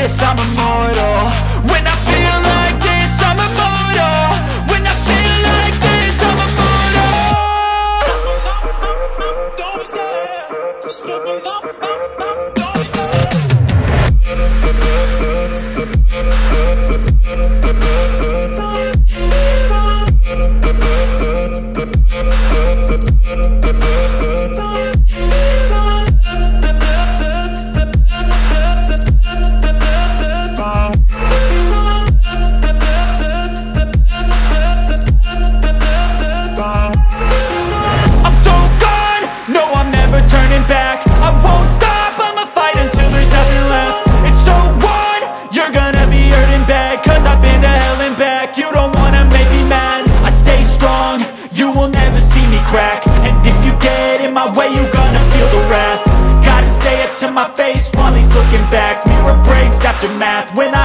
this, I'm immortal math, when I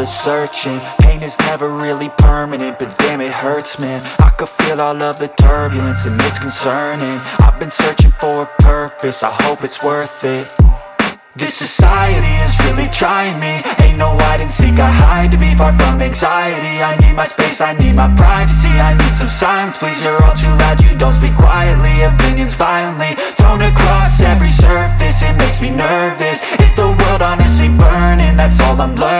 the searching. Pain is never really permanent, but damn it hurts man. I could feel all of the turbulence and it's concerning. I've been searching for a purpose, I hope it's worth it. This society is really trying me. Ain't no hide and seek, I hide to be far from anxiety. I need my space, I need my privacy. I need some silence, please, you're all too loud. You don't speak quietly, opinions violently Thrown across every surface, it makes me nervous. Is the world honestly burning? That's all I'm learning